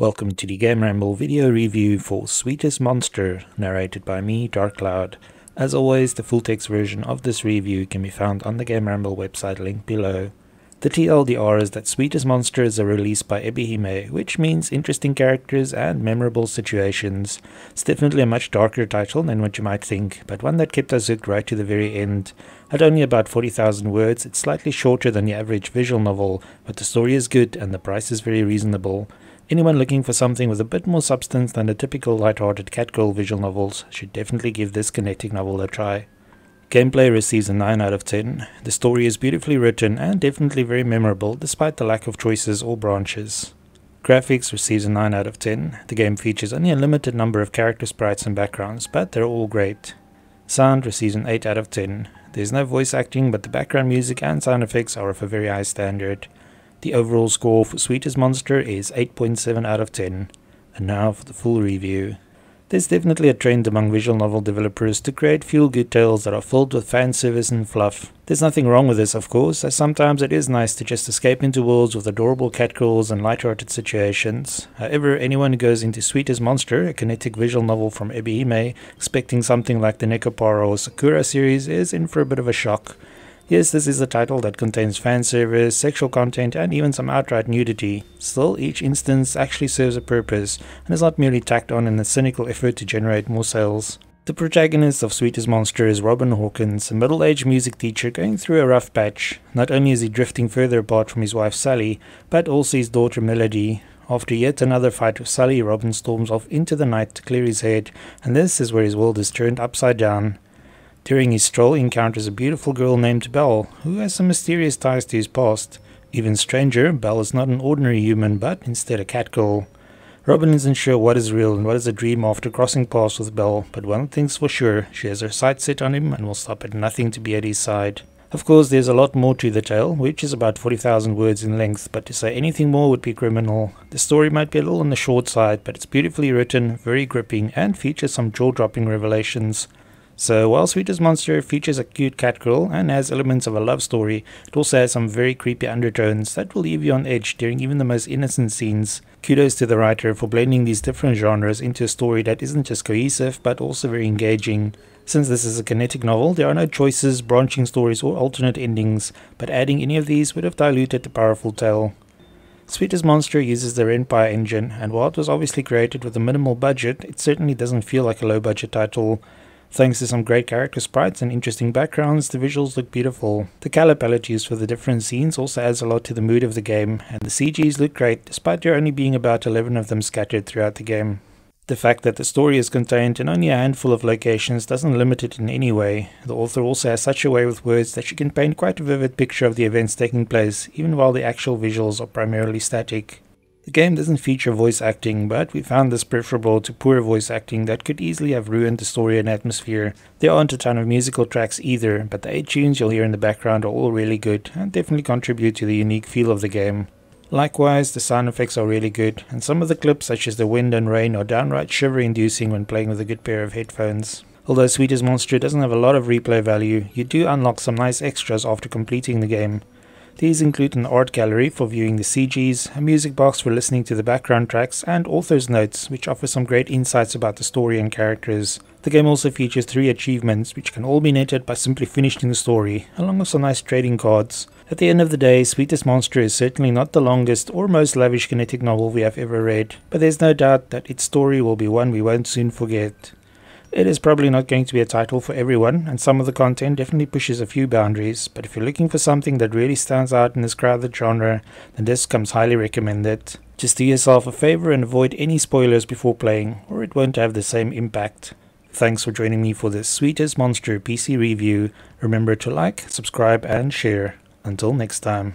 Welcome to the Game Ramble video review for Sweetest Monster, narrated by me, Dark Cloud. As always, the full text version of this review can be found on the Game Ramble website link below. The TLDR is that Sweetest Monster is a release by Ebihime, which means interesting characters and memorable situations. It's definitely a much darker title than what you might think, but one that kept us hooked right to the very end. At only about 40,000 words, it's slightly shorter than the average visual novel, but the story is good and the price is very reasonable. Anyone looking for something with a bit more substance than the typical light-hearted catgirl visual novels should definitely give this kinetic novel a try. Gameplay receives a 9 out of 10. The story is beautifully written and definitely very memorable despite the lack of choices or branches. Graphics receives a 9 out of 10. The game features only a limited number of character sprites and backgrounds, but they're all great. Sound receives an 8 out of 10. There's no voice acting, but the background music and sound effects are of a very high standard. The overall score for Sweetest Monster is 8.7 out of 10. And now for the full review. There's definitely a trend among visual novel developers to create feel-good tales that are filled with fan service and fluff. There's nothing wrong with this, of course, as sometimes it is nice to just escape into worlds with adorable catgirls and light-hearted situations. However, anyone who goes into Sweetest Monster, a kinetic visual novel from Ebihime, expecting something like the Nekopara or Sakura series is in for a bit of a shock. Yes, this is a title that contains fan service, sexual content, and even some outright nudity. Still, each instance actually serves a purpose, and is not merely tacked on in a cynical effort to generate more sales. The protagonist of Sweetest Monster is Robin Hawkins, a middle-aged music teacher going through a rough patch. Not only is he drifting further apart from his wife Sally, but also his daughter Melody. After yet another fight with Sally, Robin storms off into the night to clear his head, and this is where his world is turned upside down. During his stroll, he encounters a beautiful girl named Belle, who has some mysterious ties to his past. Even stranger, Belle is not an ordinary human, but instead a catgirl. Robin isn't sure what is real and what is a dream after crossing paths with Belle, but one thing's for sure, she has her sights set on him and will stop at nothing to be at his side. Of course, there's a lot more to the tale, which is about 40,000 words in length, but to say anything more would be criminal. The story might be a little on the short side, but it's beautifully written, very gripping, and features some jaw-dropping revelations. So while Sweetest Monster features a cute cat girl and has elements of a love story, it also has some very creepy undertones that will leave you on edge during even the most innocent scenes. Kudos to the writer for blending these different genres into a story that isn't just cohesive but also very engaging. Since this is a kinetic novel, there are no choices, branching stories or alternate endings, but adding any of these would have diluted the powerful tale. Sweetest Monster uses the Ren'Py engine, and while it was obviously created with a minimal budget, it certainly doesn't feel like a low budget title. Thanks to some great character sprites and interesting backgrounds, the visuals look beautiful. The color palette used for the different scenes also adds a lot to the mood of the game, and the CGs look great despite there only being about 11 of them scattered throughout the game. The fact that the story is contained in only a handful of locations doesn't limit it in any way. The author also has such a way with words that she can paint quite a vivid picture of the events taking place, even while the actual visuals are primarily static. The game doesn't feature voice acting, but we found this preferable to poor voice acting that could easily have ruined the story and atmosphere. There aren't a ton of musical tracks either, but the 8 tunes you'll hear in the background are all really good and definitely contribute to the unique feel of the game. Likewise, the sound effects are really good, and some of the clips such as the wind and rain are downright shiver-inducing when playing with a good pair of headphones. Although Sweetest Monster doesn't have a lot of replay value, you do unlock some nice extras after completing the game. These include an art gallery for viewing the CGs, a music box for listening to the background tracks, and author's notes, which offer some great insights about the story and characters. The game also features three achievements, which can all be netted by simply finishing the story, along with some nice trading cards. At the end of the day, Sweetest Monster is certainly not the longest or most lavish kinetic novel we have ever read, but there's no doubt that its story will be one we won't soon forget. It is probably not going to be a title for everyone, and some of the content definitely pushes a few boundaries, but if you're looking for something that really stands out in this crowded genre, then this comes highly recommended. Just do yourself a favor and avoid any spoilers before playing, or it won't have the same impact. Thanks for joining me for this Sweetest Monster PC review. Remember to like, subscribe, and share. Until next time.